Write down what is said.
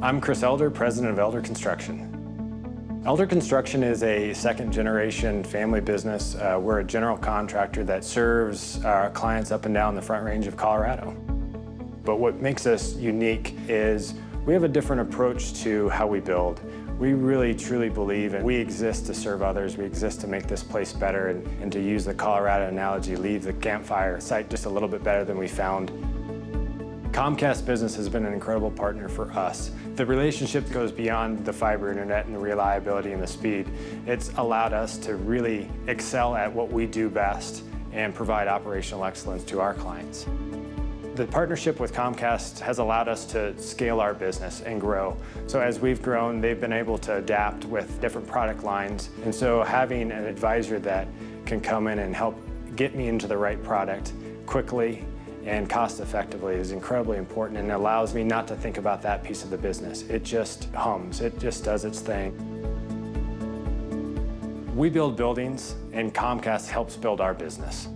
I'm Chris Elder, president of Elder Construction. Elder Construction is a second generation family business. Uh, we're a general contractor that serves our clients up and down the front range of Colorado. But what makes us unique is we have a different approach to how we build. We really truly believe and we exist to serve others. We exist to make this place better and, and to use the Colorado analogy, leave the campfire site just a little bit better than we found. Comcast Business has been an incredible partner for us. The relationship goes beyond the fiber internet and the reliability and the speed. It's allowed us to really excel at what we do best and provide operational excellence to our clients. The partnership with Comcast has allowed us to scale our business and grow. So as we've grown, they've been able to adapt with different product lines. And so having an advisor that can come in and help get me into the right product quickly and cost effectively is incredibly important and allows me not to think about that piece of the business. It just hums, it just does its thing. We build buildings and Comcast helps build our business.